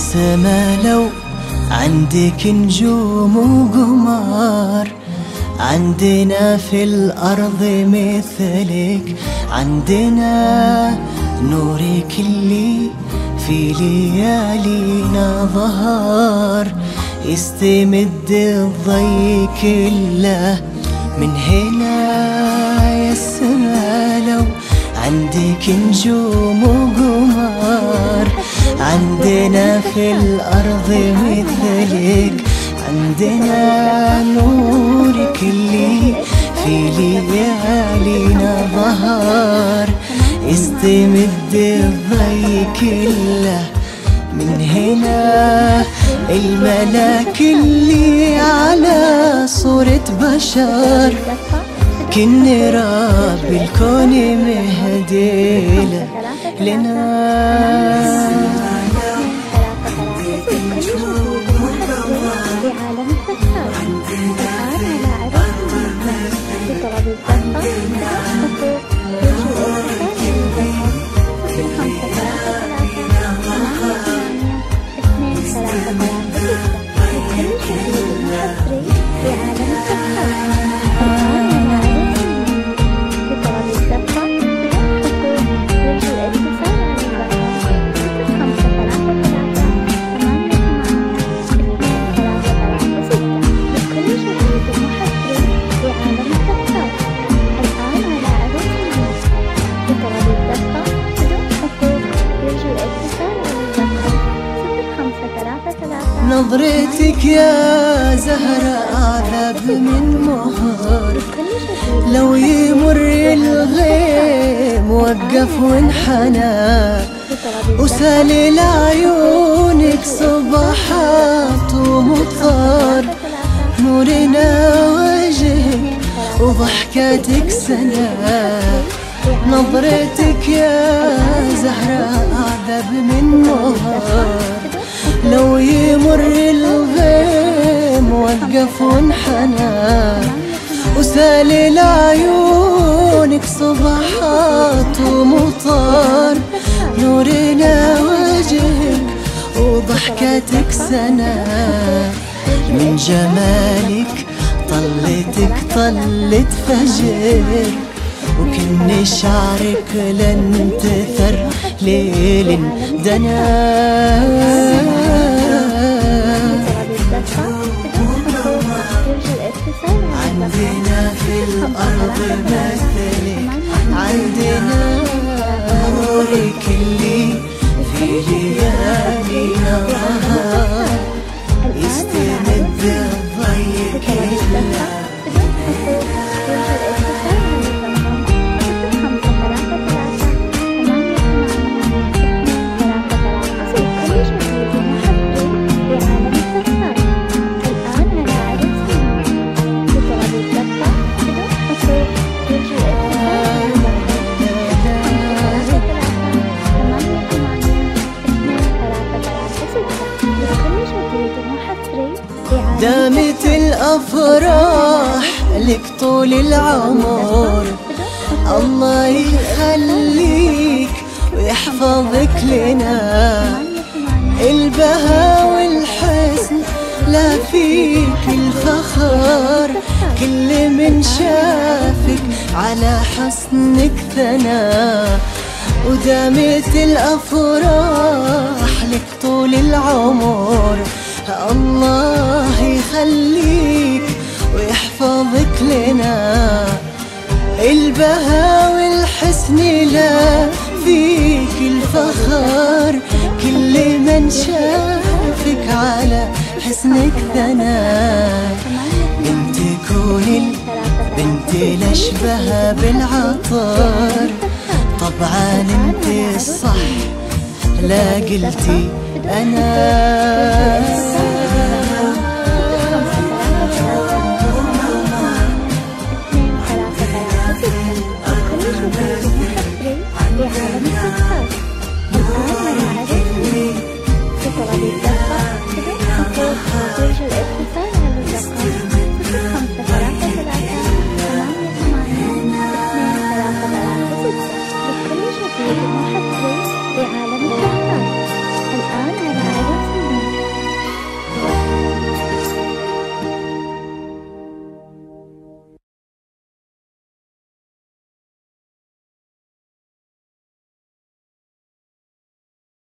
السما لو عندك نجوم وقمر عندنا في الأرض مثلك عندنا نورك اللي في ليالينا ظهر يستمد الضي كله من هنا يا السما لو عندك نجوم عندنا في الأرض مثلك عندنا نورك اللي في ليالينا ظهر. يستمد الضي كله من هنا الملاك اللي على صورة بشر. كن رب الكون مهديله لنا. نظرتك يا زهرة أعذب من مهر. لو يمر الغيم وقف وانحنى وسأل لعيونك صباحات ومطر نورنا وجهك وضحكاتك سنة. نظرتك يا زهرة أعذب من نهار لو يمر الغيم وقف وانحنى وسال لعيونك صباحات ومطر نورنا وجهك وضحكاتك سنة. من جمالك طلتك طلت فجر. وكن شعرك لن تثر ليل دنا. عندنا في الأرض مثلك عندنا. نورك دامت الأفراح لك طول العمر. الله يخليك ويحفظك لنا. البهاء والحسن لا فيك الفخر. كل من شافك على حسنك ثنى. ودامت الأفراح لك طول العمر. الله يخليك ويحفظك لنا. البهاء والحسن لا فيك الفخر كل من شافك على حسنك ثنى. بنت كون بنت الاشبه بالعطر. طبعا انت الصح لا قلتي أنا.